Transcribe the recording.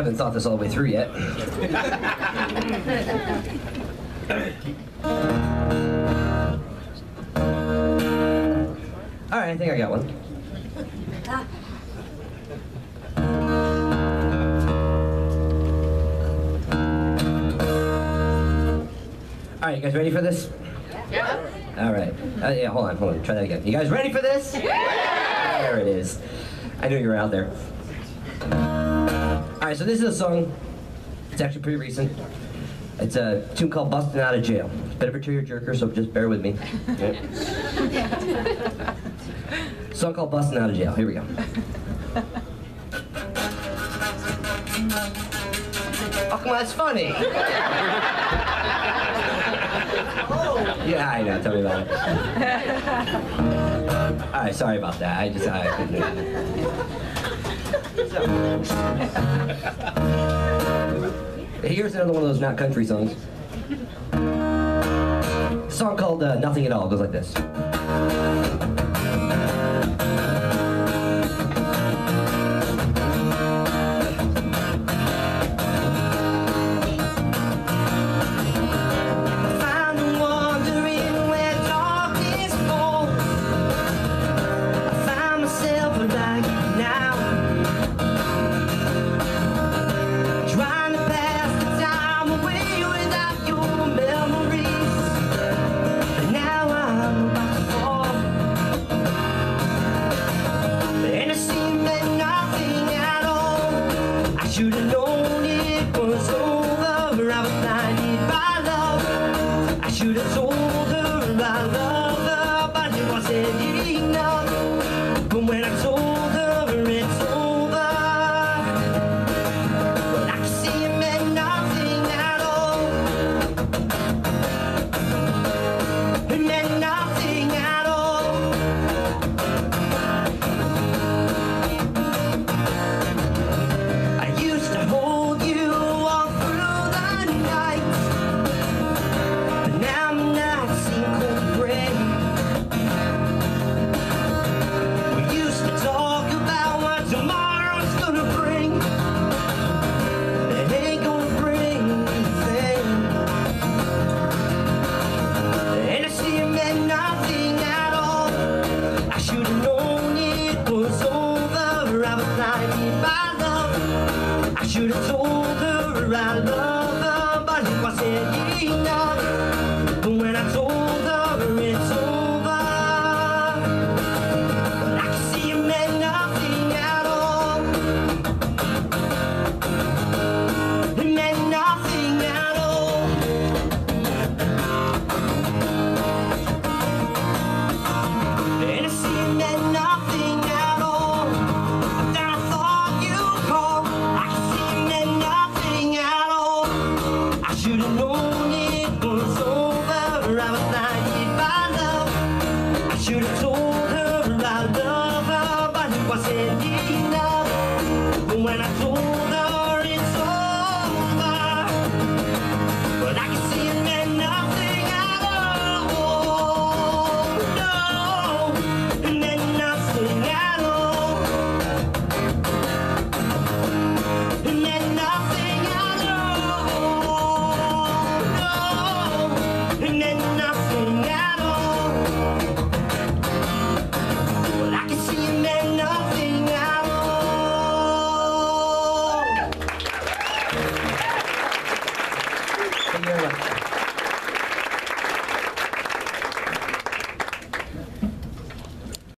Haven't thought this all the way through yet. all right, I think I got one. All right, you guys ready for this? Yeah. All right. Uh, yeah, hold on, hold on. Try that again. You guys ready for this? Yeah! There it is. I knew you were out there. Right, so this is a song. It's actually pretty recent. It's a tune called "Busting Out of Jail." It's a bit of a tear-jerker, so just bear with me. Okay. song called "Busting Out of Jail." Here we go. Oh, come on, that's funny. Yeah, I know. Tell me about it. All right, sorry about that. I just I couldn't do it. Here's another one of those not country songs. A song called uh, "Nothing at All" goes like this. I should should have told her I love чужой.